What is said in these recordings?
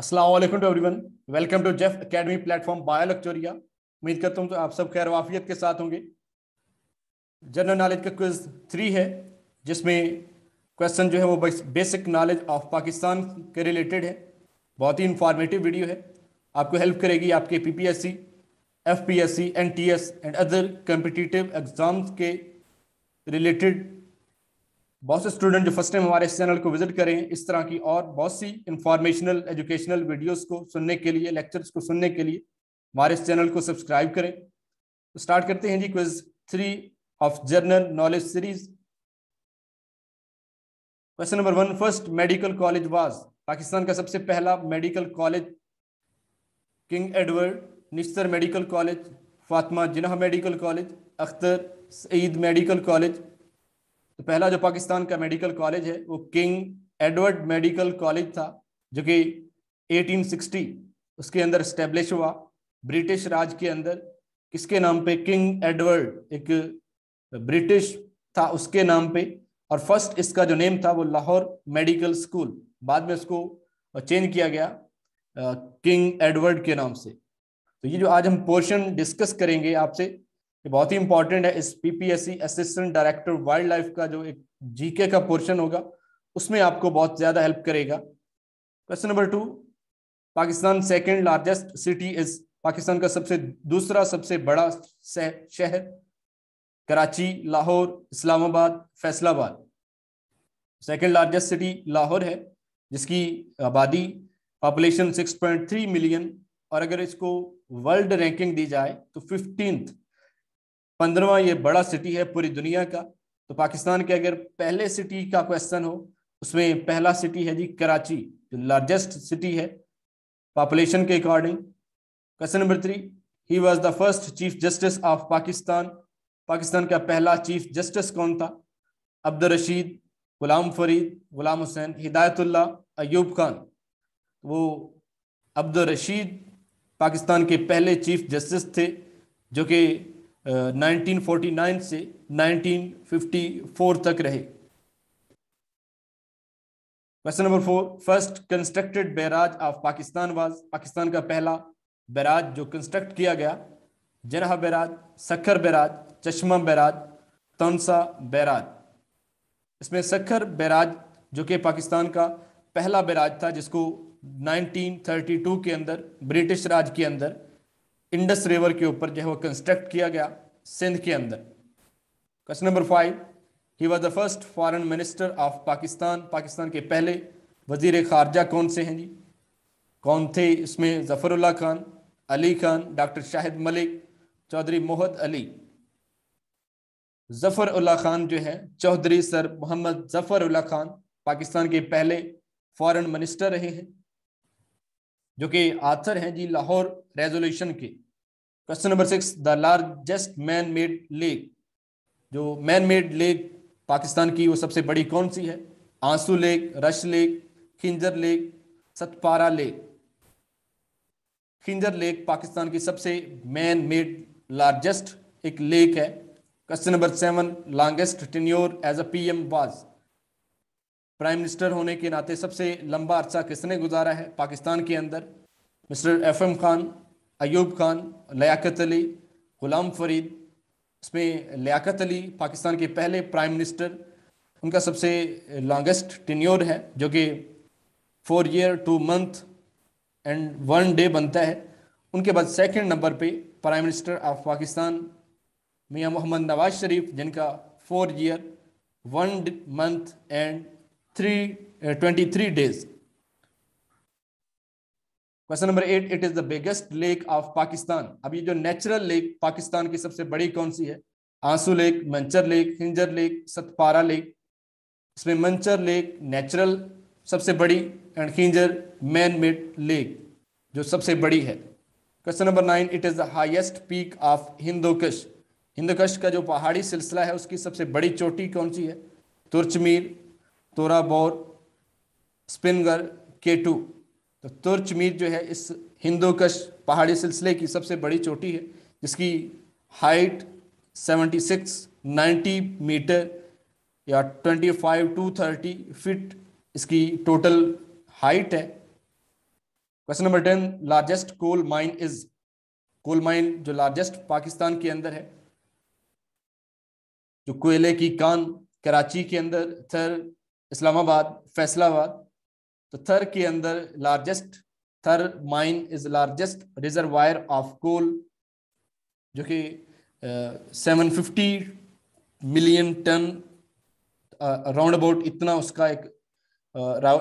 Aslam to everyone. Welcome to Jeff academy platform bio लक्चोरिया। उम्मीद करता हूँ तो आप सब खैर वाफियत के साथ होंगे। जनरल नॉलेज का क्विज थ्री है, जिसमें क्वेश्चन जो है वो बेसिक नॉलेज ऑफ़ पाकिस्तान के रिलेटेड है। बहुत ही इंफॉर्मेटिव वीडियो है। आपको हेल्प करेगी आपके P P S C F P S C N T S and other competitive exams के रिलेटेड। बहुत से स्टूडेंट जो फ़र्स्ट टाइम हमारे इस चैनल को विज़िट करें, इस तरह की और बहुत सी इंफॉर्मेशनल एजुकेशनल वीडियोस को सुनने के लिए लेक्चर्स को सुनने के लिए हमारे इस चैनल को सब्सक्राइब करें। तो स्टार्ट करते हैं जी quiz three of general knowledge series question number one first medical college was Pakistan का सबसे पहला medical college King Edward Nishtar medical college Fatima Jinnah medical college Akhtar Saeed medical college तो पहला जो पाकिस्तान का मेडिकल कॉलेज है, वो king Edward medical college था, जो कि 1860 उसके अंदर स्टेब्लिश हुआ। ब्रिटिश राज के अंदर किसके नाम पे? किंग एडवर्ड, एक ब्रिटिश था उसके नाम पे। और फ़र्स्ट इसका जो नेम था, वो लाहौर मेडिकल स्कूल। बाद में उसको चेंज किया गया किंग एडवर्ड के नाम से। तो ये जो आज हम पोर्शन डिस्कस करेंगे आपसे ये बहुत ही इंपॉर्टेंट है। इस PPSC assistant director wildlife का जो एक जीके का पोर्शन होगा, उसमें आपको बहुत ज़्यादा हेल्प करेगा। Question number two Pakistan second largest city is Pakistan का सबसे दूसरा सबसे बड़ा शहर, Karachi, Lahore, Islamabad, Faisalabad. Second largest city Lahore है, जिसकी आबादी पॉपुलेशन 6.3 मिलियन और अगर इसको वर्ल्ड रैंकिंग दी जाए तो फिफ्टींथ पंद्रवा ये बड़ा सिटी है पूरी दुनिया का। तो पाकिस्तान के अगर पहले सिटी का क्वेश्चन हो, उसमें पहला सिटी है जी कराची, जो लार्जेस्ट सिटी है। पॉपुलेशन के according question number three he was the first chief justice of Pakistan. Pakistan का पहला चीफ जस्टिस कौन था? अब्दुल रशीद गुलाम फरीद, गुलाम हुसैन हिदायतुल्ला अयूब खान। वो अब्दुल रशीद पाकिस्तान के पहले चीफ जस्टिस थे, जो कि 1949 से 1954 तक रहे। Question number four first constructed barrage of Pakistan was Pakistan का पहला बैराज जो कंस्ट्रक्ट किया गया, Jinnah barrage, Sukkur barrage, Chashma barrage, Taunsa barrage. इसमें सखर बैराज जो कि पाकिस्तान का पहला बैराज था, जिसको 1932 के अंदर, ब्रिटिश राज के अंदर इंडस रिवर के ऊपर जो है वो कंस्ट्रक्ट किया गया सिंध के अंदर। Question number five he was the first foreign minister of Pakistan Pakistan के पहले वज़ीर खारजा कौन से हैं जी? कौन थे इसमें जफरुल्ला खान, अली खान, डॉक्टर शाहिद मलिक, चौधरी मोहद अली? ज़फ़र उल्ला खान जो है, चौधरी सर मोहम्मद ज़फ़र उल्ला खान पाकिस्तान के पहले फॉरेन मिनिस्टर रहे हैं, जो कि आथर हैं जी लाहौर रेजोल्यूशन के। Question number six the largest man made lake जो मैन मेड लेक पाकिस्तान की, वो सबसे बड़ी कौन सी है? Ansoo lake Rush lake Khinjar lake Satpara lake Khinjar lake Pakistan की सबसे मैन मेड लार्जेस्ट एक लेक है। Question number seven longest tenure as a PM was prime minister होने के नाते सबसे लंबा अरसा किसने गुजारा है? पाकिस्तान के अंदर। Mister F M Khan Ayub Khan Liaquat Ali Ghulam Farid इसमें लियाकत अली पाकिस्तान के पहले प्राइम मिनिस्टर उनका सबसे लॉन्गेस्ट टेन्योर है जो कि four year two month and one day बनता है उनके बाद सेकंड नंबर पे prime minister of Pakistan Mian Mohammad Nawaz Sharif जिनका four year one month and three twenty three days question number eight it is the biggest lake of Pakistan अब ये जो natural lake Pakistan की सबसे बड़ी कौन सी है? Ansoo lake Manchar lake Khinjar lake Satpara lake इसमें मंचर लेक नेचुरल सबसे बड़ी and Khinjar man made lake जो सबसे बड़ी है। Question number nine it is the highest peak of Hindukush Hindukush का जो पहाड़ी सिलसिला है, उसकी सबसे बड़ी चोटी कौन सी है? तुर्चमीर, तोराबोर, स्पिनगर, केटू। तो तुर्चमीर जो है इस हिंदोकश पहाड़ी सिलसिले की सबसे बड़ी चोटी है, जिसकी हाइट 76 90 मीटर या 25 टू 30 फीट इसकी टोटल हाइट है। Question number ten largest coal mine is coal mine जो लार्जेस्ट पाकिस्तान के अंदर है, जो कोयले की कान कराची के अंदर थर इस्लामाबाद, फैसलाबाद तो थर के अंदर largest Thar mine is largest reservoir of coal जो कि seven fifty million ton round about इतना उसका एक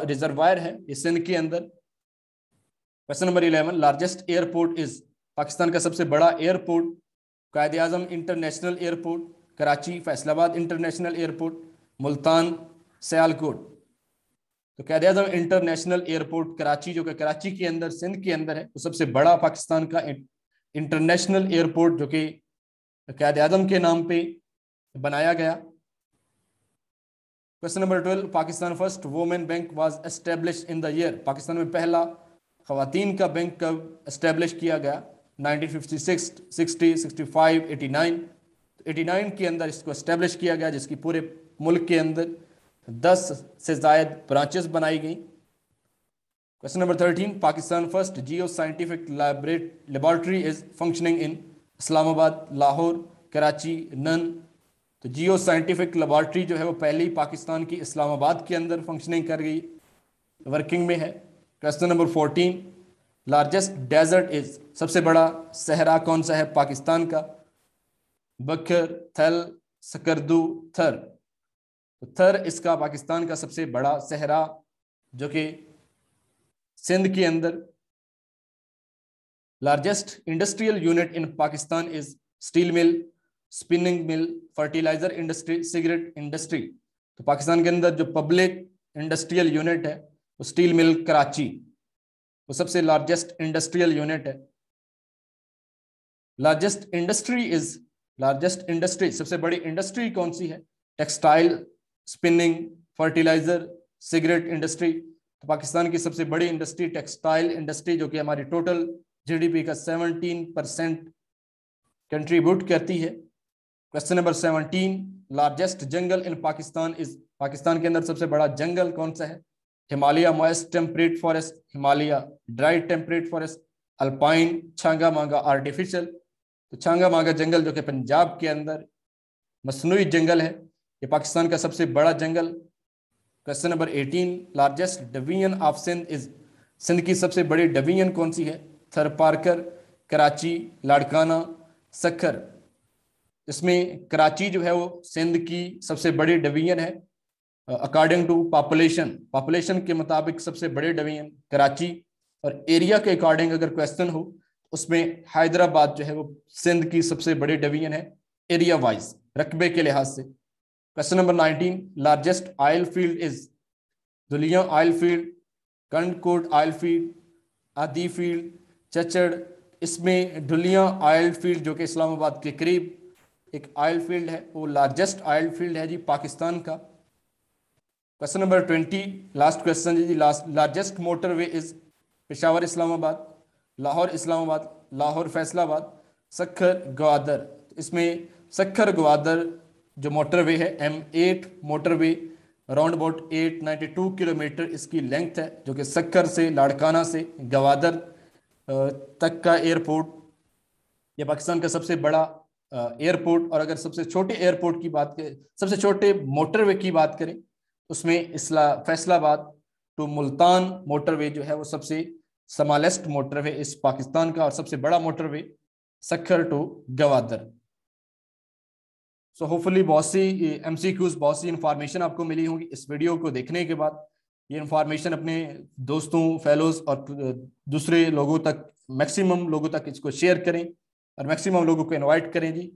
रिजर्वायर है सिंध के अंदर। Question number eleven largest airport is Pakistan का सबसे बड़ा airport Quaid Azam international airport Karachi, Faisalabad international airport Multan, Sialkot. तो कैद आज़म इंटरनेशनल एयरपोर्ट कराची जो कि कराची के अंदर सिंध के अंदर है वो सबसे बड़ा पाकिस्तान का इंटरनेशनल एयरपोर्ट जो कि कैद आज़म के नाम पे बनाया गया। Question number twelve Pakistan first women bank was establish in the year Pakistan में पहला खातन का बैंक कब एस्टेब्लिश किया गया? 1956, 60, 65, 89 89 के अंदर इसको एस्टेब्लिश किया गया जिसकी पूरे मुल्क के अंदर दस से जायद ब्रांचेस बनाई गई। Question number thirteen Pakistan first geo scientific laboratory is functioning in Islamabad Lahore Karachi none तो जियो साइंटिफिक लेबोरेटरी जो है वो पहली पाकिस्तान की इस्लामाबाद के अंदर फंक्शनिंग कर गई। वर्किंग में है। Question number fourteen largest desert is सबसे बड़ा सहरा कौन सा है? पाकिस्तान का। बखर, थल, सकरदू, थर। तो थर इसका पाकिस्तान का सबसे बड़ा सहरा, जो कि सिंध के अंदर largest industrial unit in Pakistan is steel mill spinning mill fertilizer industry cigarette industry तो पाकिस्तान के अंदर जो पब्लिक इंडस्ट्रियल यूनिट है, वो स्टील मिल कराची, वो सबसे लार्जेस्ट इंडस्ट्रियल यूनिट है। Largest industry is largest industry सबसे बड़ी इंडस्ट्री कौन सी है? Textile spinning, fertilizer, cigarette industry तो पाकिस्तान की सबसे बड़ी इंडस्ट्री, टेक्सटाइल इंडस्ट्री, जो कि हमारी टोटल जीडीपी का 17 परसेंट कंट्रीब्यूट करती है। Question number 17 largest jungle in Pakistan is Pakistan के अंदर सबसे बड़ा जंगल कौन सा है? Himalaya moist temperate forest Himalaya dry temperate forest alpine Changa Manga artificial तो छांगा मांगा जंगल जो कि पंजाब के अंदर मसनू जंगल है। ये पाकिस्तान का सबसे बड़ा जंगल question number 18 largest division of Sindh is Sindh की सबसे बड़ी डिवीज़न कौन सी है? थर पार्कर कराची लाड़काना सखर इसमें कराची जो है वो सिंध की सबसे बड़ी डिवीज़न है। अकॉर्डिंग टू पॉपुलेशन पॉपुलेशन के मुताबिक सबसे बड़े डिवीज़न कराची और एरिया के अकॉर्डिंग अगर क्वेश्चन हो, उसमें हैदराबाद जो है वो सिंध की सबसे बड़ी डिवीज़न है एरिया वाइज रकबे के लिहाज से। Question number 19 largest oil field is Dhulian oil field Kandhkot oil field Adhi field चचड़ इसमें ढुलिया ऑयल फ़ील्ड जो कि इस्लामाबाद के करीब एक ऑयल फ़ील्ड है, वो लार्जेस्ट ऑयल फ़ील्ड है जी पाकिस्तान का। Question number twenty last question ji last largest motorway is Peshawar Islamabad Lahore Islamabad Lahore Faisalabad Sukkur Gwadar इसमें सखर ग्वादर जो मोटरवे है M eight motorway round about eight ninety two kilometre इसकी length है, जो कि सक्कर से, लाड़काना से, गवादर तक का एयरपोर्ट यह पाकिस्तान का सबसे बड़ा एयरपोर्ट और अगर सबसे छोटे एयरपोर्ट की बात करें सबसे छोटे मोटरवे की बात करें, उसमें इसला, फैसलाबाद टू मुल्तान मोटरवे जो है, वो सबसे समालेस्ट मोटरवे इस पाकिस्तान का और सबसे बड़ा motorway Sukkur to Gwadar. So hopefully बहुत सी एम सी क्यूज बहुत सी इन्फॉर्मेशन आपको मिली होगी इस वीडियो को देखने के बाद। ये इन्फॉर्मेशन अपने दोस्तों फेलोज और दूसरे लोगों तक मैक्सिमम लोगों तक इसको शेयर करें और मैक्सिमम लोगों को इनवाइट करें जी,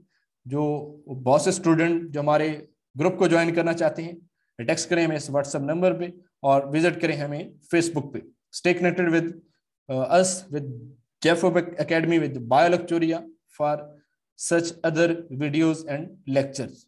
जो बहुत से स्टूडेंट जो हमारे ग्रुप को ज्वाइन करना चाहते हैं टेक्स्ट करें हमें इस व्हाट्सएप नंबर पे और विज़िट करें हमें फेसबुक पे। Stay connected with us with जेफोबिक academy with bio for such other videos and lectures.